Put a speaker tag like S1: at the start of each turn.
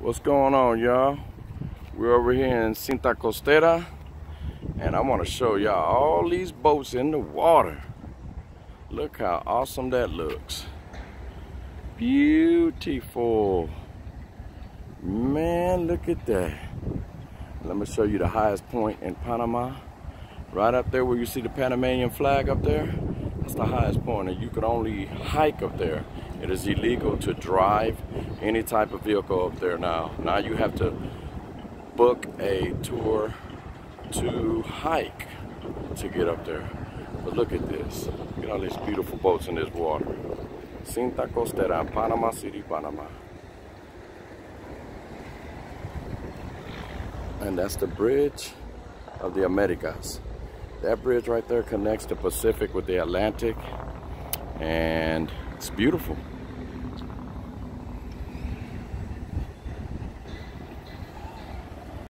S1: What's going on, y'all? We're over here in Cinta Costera, and I want to show y'all all these boats in the water. Look how awesome that looks. Beautiful. Man, look at that. Let me show you the highest point in Panama. Right up there where you see the Panamanian flag up there, that's the highest point, and you could only hike up there. It is illegal to drive any type of vehicle up there now. Now you have to book a tour to hike to get up there. But look at this. Look at all these beautiful boats in this water. Cinta Costera Panama City, Panama. And that's the bridge of the Americas. That bridge right there connects the Pacific with the Atlantic. And it's beautiful.